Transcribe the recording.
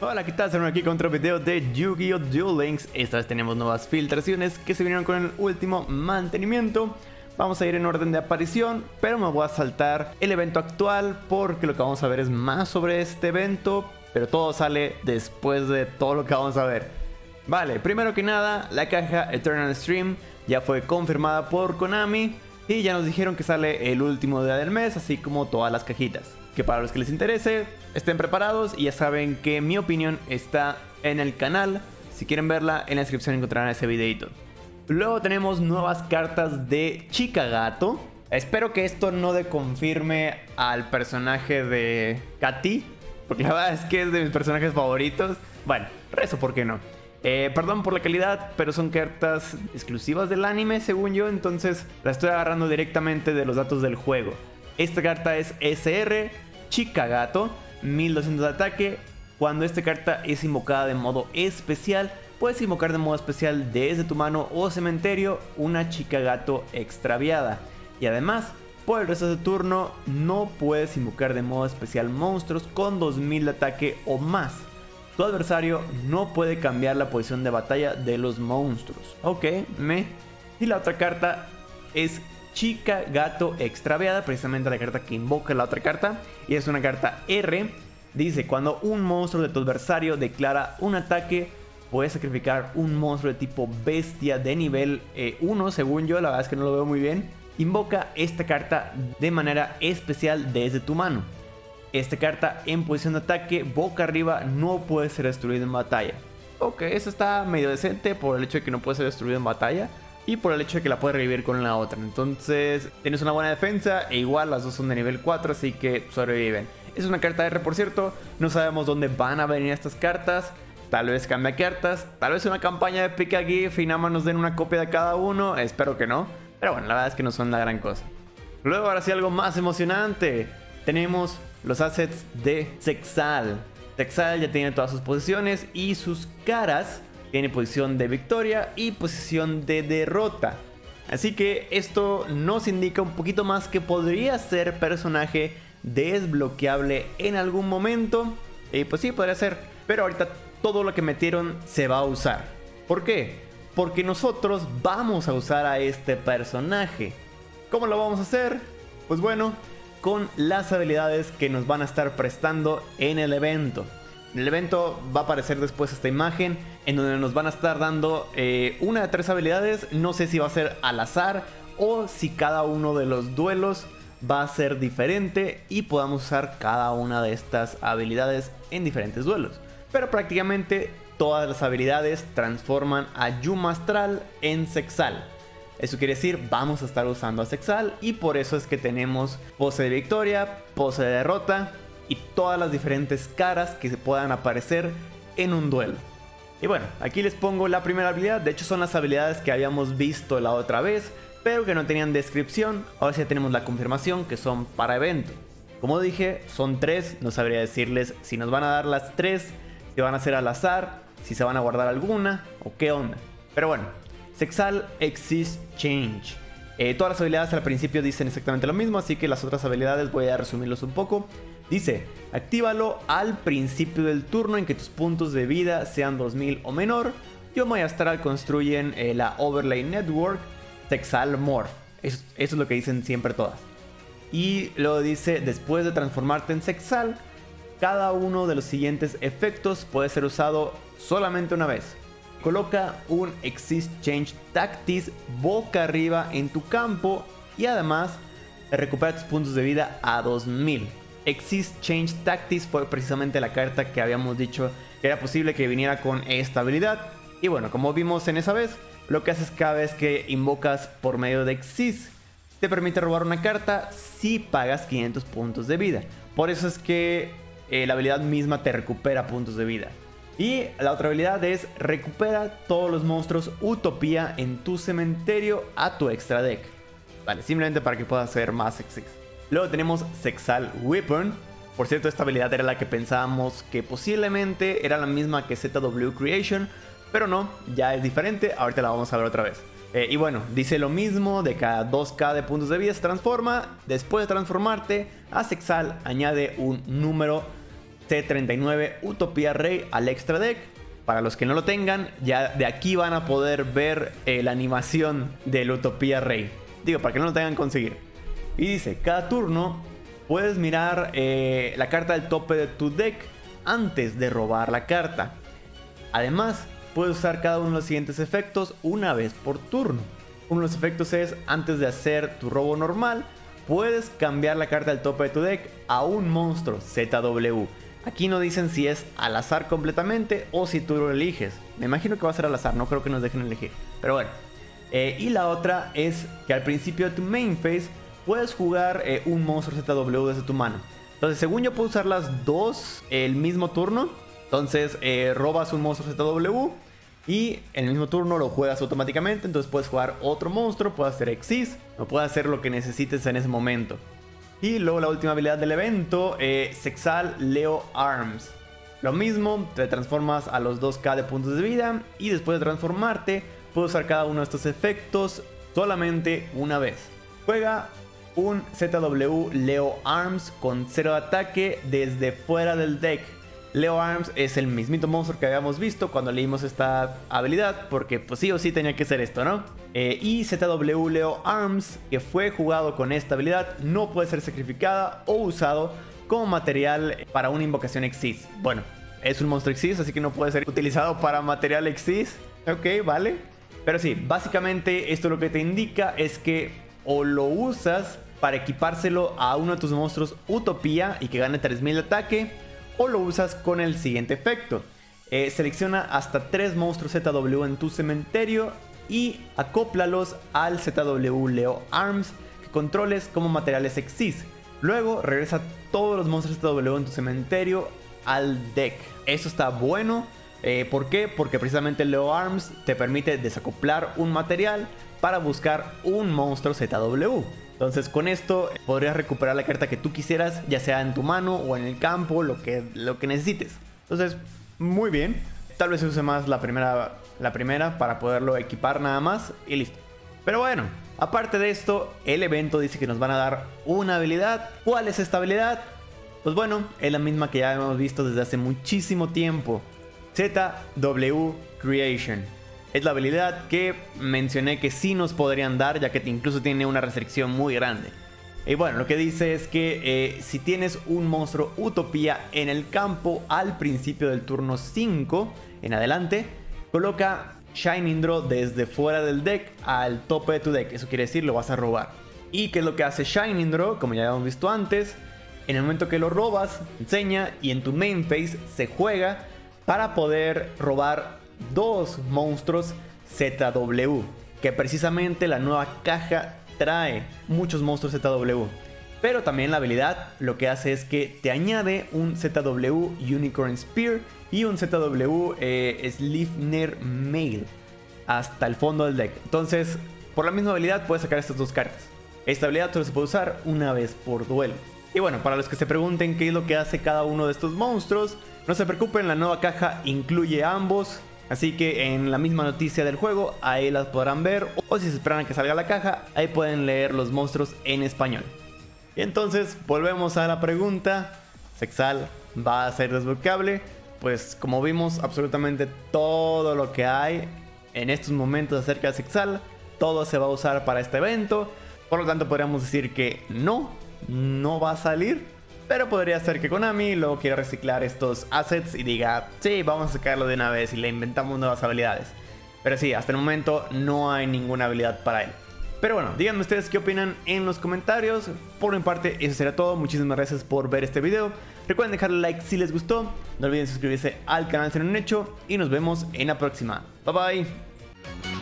Hola, ¿qué tal? Estamos aquí con otro video de Yu-Gi-Oh! Duel Links. Esta vez tenemos nuevas filtraciones que se vinieron con el último mantenimiento. Vamos a ir en orden de aparición, pero me voy a saltar el evento actual porque lo que vamos a ver es más sobre este evento, pero todo sale después de todo lo que vamos a ver. Vale, primero que nada, la caja Eternal Stream ya fue confirmada por Konami y ya nos dijeron que sale el último día del mes, así como todas las cajitas. Que para los que les interese, estén preparados y ya saben que mi opinión está en el canal. Si quieren verla, en la descripción encontrarán ese videito. Luego tenemos nuevas cartas de Chica Gato. Espero que esto no deconfirme al personaje de Katy. Porque la verdad es que es de mis personajes favoritos. Bueno, rezo, ¿por qué no? Eh, perdón por la calidad, pero son cartas exclusivas del anime, según yo. Entonces la estoy agarrando directamente de los datos del juego. Esta carta es SR, Chica Gato, 1200 de ataque. Cuando esta carta es invocada de modo especial, puedes invocar de modo especial desde tu mano o cementerio una chica gato extraviada. Y además, por el resto de turno no puedes invocar de modo especial monstruos con 2000 de ataque o más. Tu adversario no puede cambiar la posición de batalla de los monstruos. Ok, me. Y la otra carta es Chica Gato Extraviada, precisamente la carta que invoca la otra carta. Y es una carta R. Dice, cuando un monstruo de tu adversario declara un ataque, puedes sacrificar un monstruo de tipo bestia de nivel 1, según yo, la verdad es que no lo veo muy bien. Invoca esta carta de manera especial desde tu mano. Esta carta en posición de ataque, boca arriba, no puede ser destruida en batalla. Ok, eso está medio decente por el hecho de que no puede ser destruido en batalla y por el hecho de que la puedes revivir con la otra. Entonces, tienes una buena defensa e igual las dos son de nivel 4, así que sobreviven. Es una carta R, por cierto. No sabemos dónde van a venir estas cartas. Tal vez cambia cartas, tal vez una campaña de y nada más nos den una copia de cada uno. Espero que no. Pero bueno, la verdad es que no son la gran cosa. Luego, ahora sí, algo más emocionante. Tenemos los assets de Sexal. Sexal ya tiene todas sus posiciones y sus caras. Tiene posición de victoria y posición de derrota. Así que esto nos indica un poquito más que podría ser personaje desbloqueable en algún momento. Y pues sí, podría ser. Pero ahorita todo lo que metieron se va a usar. ¿Por qué? Porque nosotros vamos a usar a este personaje. ¿Cómo lo vamos a hacer? Pues bueno, con las habilidades que nos van a estar prestando en el evento. En el evento va a aparecer después esta imagen en donde nos van a estar dando eh, una de tres habilidades. No sé si va a ser al azar o si cada uno de los duelos va a ser diferente y podamos usar cada una de estas habilidades en diferentes duelos pero prácticamente todas las habilidades transforman a Yuma Astral en Sexal. Eso quiere decir, vamos a estar usando a Sexal y por eso es que tenemos pose de victoria, pose de derrota y todas las diferentes caras que se puedan aparecer en un duelo. Y bueno, aquí les pongo la primera habilidad, de hecho son las habilidades que habíamos visto la otra vez, pero que no tenían descripción, ahora ya tenemos la confirmación que son para evento. Como dije, son tres, no sabría decirles si nos van a dar las tres si van a ser al azar, si se van a guardar alguna o qué onda. Pero bueno, Sexal Exist Change. Eh, todas las habilidades al principio dicen exactamente lo mismo, así que las otras habilidades voy a resumirlos un poco. Dice, actívalo al principio del turno en que tus puntos de vida sean 2000 o menor. Yo a Astral construyen eh, la Overlay Network Sexal Morph. Eso, eso es lo que dicen siempre todas. Y luego dice, después de transformarte en Sexal, cada uno de los siguientes efectos puede ser usado solamente una vez. Coloca un Exist Change Tactics boca arriba en tu campo y además recupera tus puntos de vida a 2000. Exist Change Tactics fue precisamente la carta que habíamos dicho que era posible que viniera con esta habilidad. Y bueno, como vimos en esa vez, lo que haces cada vez que invocas por medio de Exist te permite robar una carta si pagas 500 puntos de vida. Por eso es que eh, la habilidad misma te recupera puntos de vida. Y la otra habilidad es recupera todos los monstruos Utopía en tu cementerio a tu extra deck. Vale, simplemente para que puedas hacer más Exist. Luego tenemos Sexal Weapon. Por cierto, esta habilidad era la que pensábamos que posiblemente era la misma que ZW Creation, pero no, ya es diferente, ahorita la vamos a ver otra vez. Eh, y bueno, dice lo mismo, de cada 2k de puntos de vida se transforma, después de transformarte a Sexal añade un número C39 Utopía Rey al extra deck. Para los que no lo tengan, ya de aquí van a poder ver eh, la animación del Utopía Rey. Digo, para que no lo tengan conseguir. Y dice, cada turno puedes mirar eh, la carta del tope de tu deck antes de robar la carta. Además, puedes usar cada uno de los siguientes efectos una vez por turno. Uno de los efectos es, antes de hacer tu robo normal, puedes cambiar la carta del tope de tu deck a un monstruo ZW. Aquí no dicen si es al azar completamente o si tú lo eliges. Me imagino que va a ser al azar, no creo que nos dejen elegir. Pero bueno. Eh, y la otra es que al principio de tu main phase puedes jugar eh, un monstruo ZW desde tu mano. Entonces, según yo puedo usar las dos el mismo turno. Entonces, eh, robas un monstruo ZW y en el mismo turno lo juegas automáticamente. Entonces puedes jugar otro monstruo, puedes hacer Exis, o puedes hacer lo que necesites en ese momento. Y luego la última habilidad del evento, eh, Sexal Leo Arms. Lo mismo, te transformas a los 2k de puntos de vida y después de transformarte, puedes usar cada uno de estos efectos solamente una vez. Juega un ZW Leo Arms con 0 de ataque desde fuera del deck. Leo Arms es el mismito monstruo que habíamos visto cuando leímos esta habilidad, porque pues sí o sí tenía que ser esto, ¿no? Eh, y ZW Leo Arms, que fue jugado con esta habilidad, no puede ser sacrificada o usado como material para una invocación Exis. Bueno, es un monstruo Exis, así que no puede ser utilizado para material Exis. Ok, vale. Pero sí, básicamente esto lo que te indica es que o lo usas para equipárselo a uno de tus monstruos Utopía y que gane 3000 de ataque, o lo usas con el siguiente efecto. Eh, selecciona hasta 3 monstruos ZW en tu cementerio y acóplalos al ZW Leo Arms que controles como materiales Exis. Luego regresa todos los monstruos ZW en tu cementerio al deck. Eso está bueno. Eh, ¿Por qué? Porque precisamente Leo Arms te permite desacoplar un material para buscar un monstruo ZW. Entonces con esto podrías recuperar la carta que tú quisieras, ya sea en tu mano o en el campo, lo que, lo que necesites. Entonces, muy bien. Tal vez se use más la primera, la primera para poderlo equipar nada más y listo. Pero bueno, aparte de esto, el evento dice que nos van a dar una habilidad. ¿Cuál es esta habilidad? Pues bueno, es la misma que ya hemos visto desde hace muchísimo tiempo. ZW Creation es la habilidad que mencioné que sí nos podrían dar, ya que incluso tiene una restricción muy grande. Y bueno, lo que dice es que eh, si tienes un monstruo Utopía en el campo al principio del turno 5 en adelante, coloca Shining Draw desde fuera del deck al tope de tu deck. Eso quiere decir, lo vas a robar. ¿Y qué es lo que hace Shining Draw? Como ya habíamos visto antes, en el momento que lo robas, enseña y en tu main phase se juega para poder robar dos monstruos ZW. Que precisamente la nueva caja trae muchos monstruos ZW. Pero también la habilidad lo que hace es que te añade un ZW Unicorn Spear y un ZW eh, Mail hasta el fondo del deck. Entonces, por la misma habilidad puedes sacar estas dos cartas. Esta habilidad solo se puede usar una vez por duelo. Y bueno, para los que se pregunten qué es lo que hace cada uno de estos monstruos, no se preocupen, la nueva caja incluye ambos. Así que en la misma noticia del juego, ahí las podrán ver. O si se esperan a que salga la caja, ahí pueden leer los monstruos en español. Y entonces, volvemos a la pregunta. ¿Sexal va a ser desbloqueable? Pues como vimos, absolutamente todo lo que hay en estos momentos acerca de Sexal, todo se va a usar para este evento. Por lo tanto, podríamos decir que no, no va a salir. Pero podría ser que Konami luego quiera reciclar estos assets y diga, sí, vamos a sacarlo de una vez y le inventamos nuevas habilidades. Pero sí, hasta el momento no hay ninguna habilidad para él. Pero bueno, díganme ustedes qué opinan en los comentarios. Por mi parte, eso será todo. Muchísimas gracias por ver este video. Recuerden dejarle like si les gustó. No olviden suscribirse al canal si no han hecho. Y nos vemos en la próxima. Bye bye.